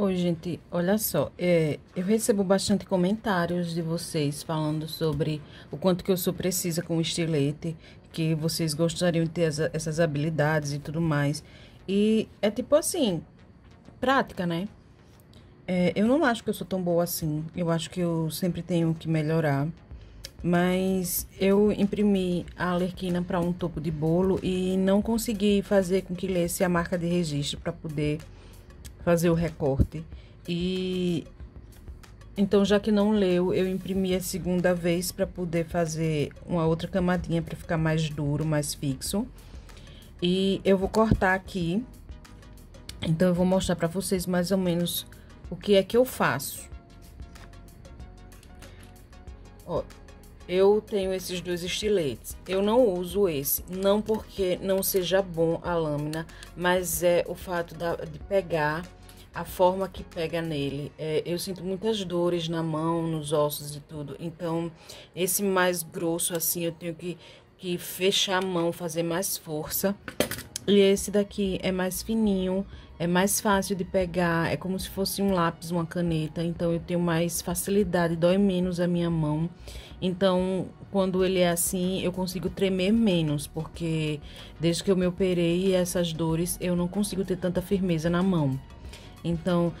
Oi, gente. Olha só, é, eu recebo bastante comentários de vocês falando sobre o quanto que eu sou precisa com o estilete, que vocês gostariam de ter essa, essas habilidades e tudo mais. E é tipo assim, prática, né? É, eu não acho que eu sou tão boa assim. Eu acho que eu sempre tenho que melhorar. Mas eu imprimi a alerquina para um topo de bolo e não consegui fazer com que lesse a marca de registro para poder fazer o recorte. E então, já que não leu, eu imprimi a segunda vez para poder fazer uma outra camadinha para ficar mais duro, mais fixo. E eu vou cortar aqui. Então, eu vou mostrar para vocês mais ou menos o que é que eu faço. Ó, eu tenho esses dois estiletes. Eu não uso esse, não porque não seja bom a lâmina, mas é o fato da, de pegar a forma que pega nele. É, eu sinto muitas dores na mão, nos ossos e tudo. Então, esse mais grosso assim, eu tenho que, que fechar a mão, fazer mais força. E esse daqui é mais fininho, é mais fácil de pegar, é como se fosse um lápis, uma caneta. Então, eu tenho mais facilidade, dói menos a minha mão. Então, quando ele é assim, eu consigo tremer menos, porque desde que eu me operei essas dores, eu não consigo ter tanta firmeza na mão. Então,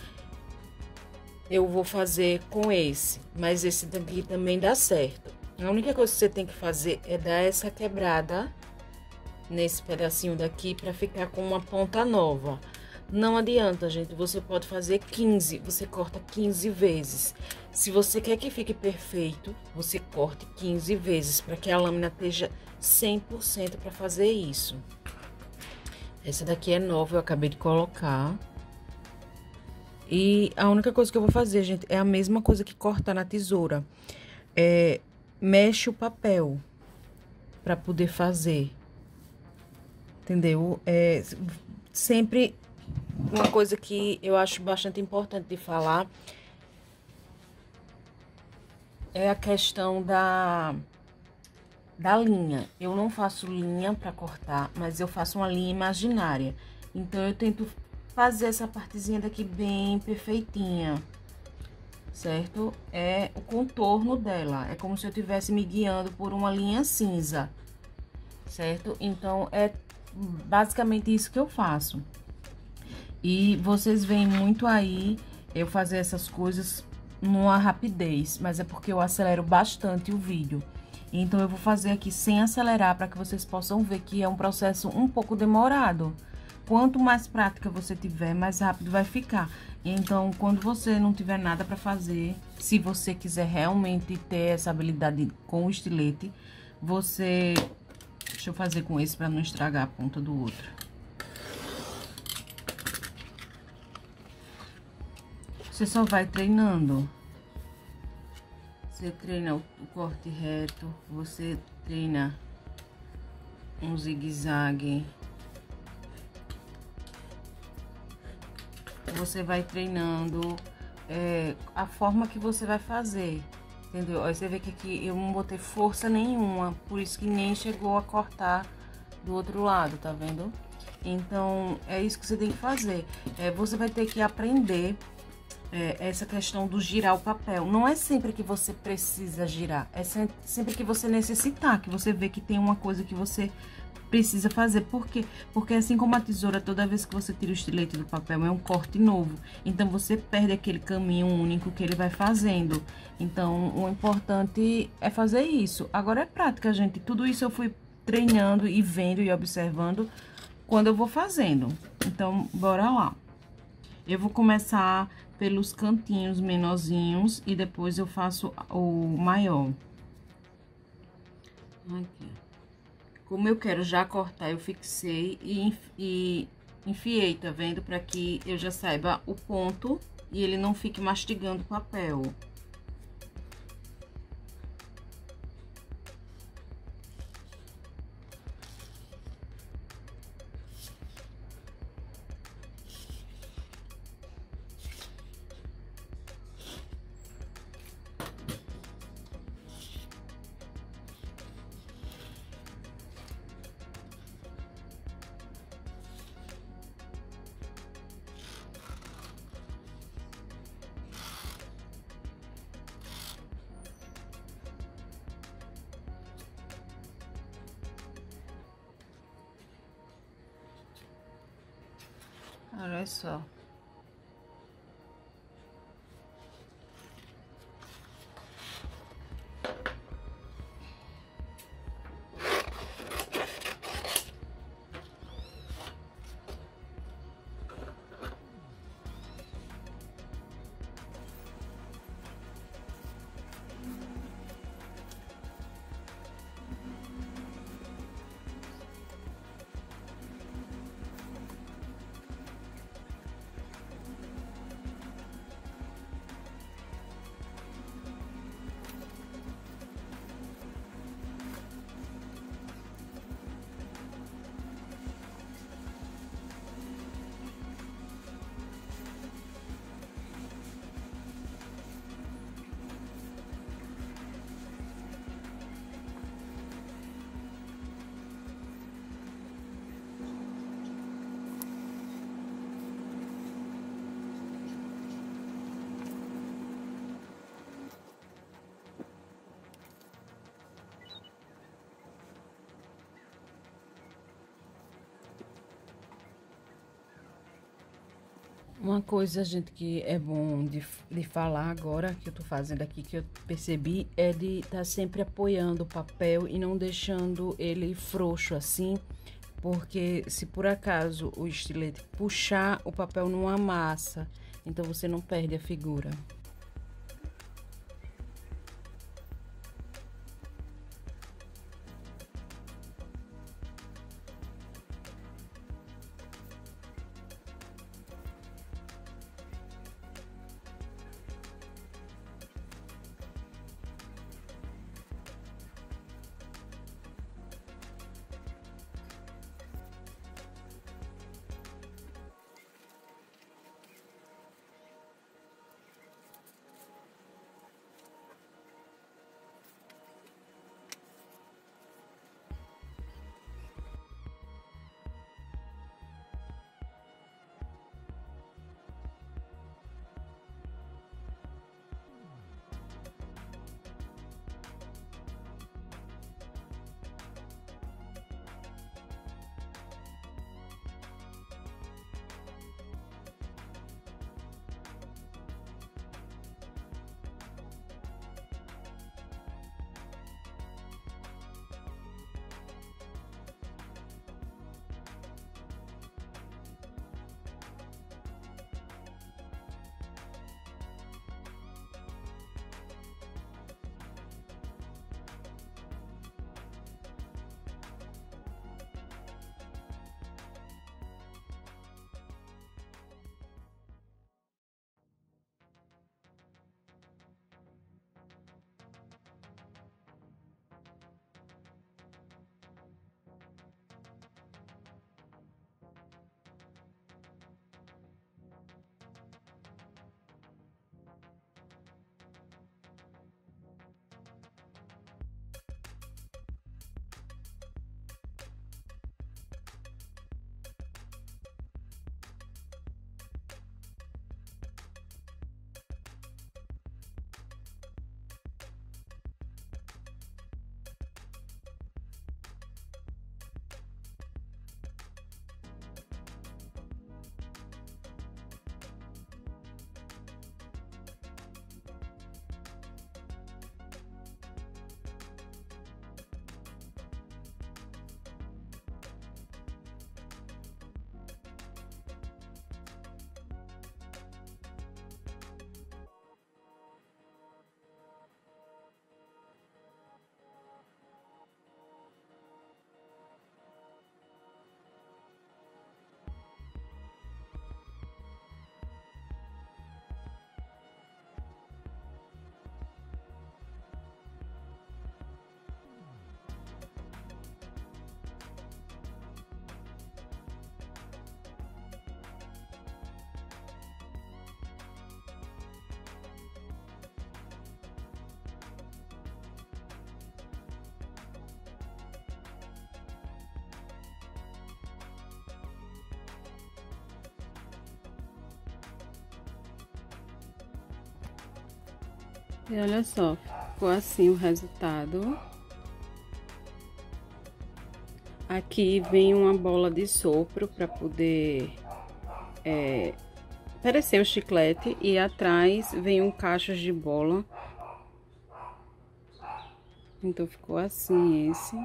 eu vou fazer com esse, mas esse daqui também dá certo. A única coisa que você tem que fazer é dar essa quebrada nesse pedacinho daqui para ficar com uma ponta nova. Não adianta, gente, você pode fazer 15, você corta 15 vezes. Se você quer que fique perfeito, você corte 15 vezes para que a lâmina esteja 100% para fazer isso. Essa daqui é nova, eu acabei de colocar. E a única coisa que eu vou fazer, gente, é a mesma coisa que cortar na tesoura. É, mexe o papel para poder fazer. Entendeu? É, sempre uma coisa que eu acho bastante importante de falar é a questão da da linha. Eu não faço linha para cortar, mas eu faço uma linha imaginária. Então eu tento fazer essa partezinha daqui bem perfeitinha. Certo? É o contorno dela. É como se eu estivesse me guiando por uma linha cinza. Certo? Então é basicamente isso que eu faço. E vocês veem muito aí eu fazer essas coisas numa rapidez, mas é porque eu acelero bastante o vídeo. Então, eu vou fazer aqui sem acelerar para que vocês possam ver que é um processo um pouco demorado. Quanto mais prática você tiver, mais rápido vai ficar. Então, quando você não tiver nada para fazer, se você quiser realmente ter essa habilidade com o estilete, você... Deixa eu fazer com esse para não estragar a ponta do outro. Você só vai treinando. Você treina o, corte reto, você treina um zigue-zague. Você vai treinando é, a forma que você vai fazer, entendeu? Aí você vê que aqui eu não botei força nenhuma, por isso que nem chegou a cortar do outro lado, tá vendo? Então, é isso que você tem que fazer. É, você vai ter que aprender é, essa questão do girar o papel. Não é sempre que você precisa girar, é sempre que você necessitar, que você vê que tem uma coisa que você precisa fazer. Por quê? Porque assim como a tesoura, toda vez que você tira o estilete do papel, é um corte novo. Então, você perde aquele caminho único que ele vai fazendo. Então, o importante é fazer isso. Agora, é prática, gente. Tudo isso eu fui treinando e vendo e observando quando eu vou fazendo. Então, bora lá. Eu vou começar pelos cantinhos menorzinhos e depois eu faço o maior. Aqui. Como eu quero já cortar, eu fixei e, e enfiei, tá vendo? Pra que eu já saiba o ponto e ele não fique mastigando o papel. Olha só. Uma coisa, gente, que é bom de, de falar agora, que eu tô fazendo aqui, que eu percebi, é de estar tá sempre apoiando o papel e não deixando ele frouxo assim, porque se por acaso o estilete puxar, o papel não amassa, então você não perde a figura. E olha só, ficou assim o resultado. Aqui vem uma bola de sopro para poder é, pereceu o chiclete e atrás vem um cachos de bola. Então ficou assim esse.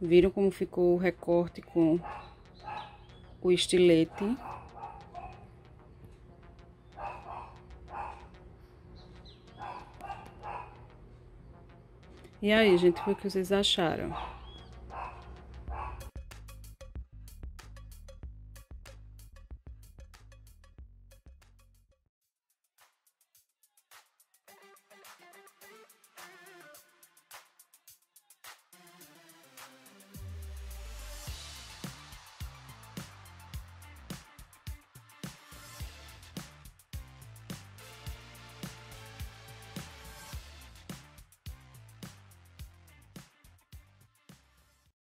Viram como ficou o recorte com o estilete. E aí, gente, o que vocês acharam?